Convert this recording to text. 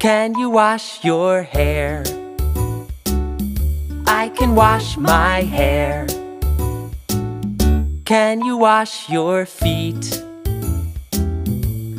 Can you wash your hair? I can wash my hair. Can you wash your feet?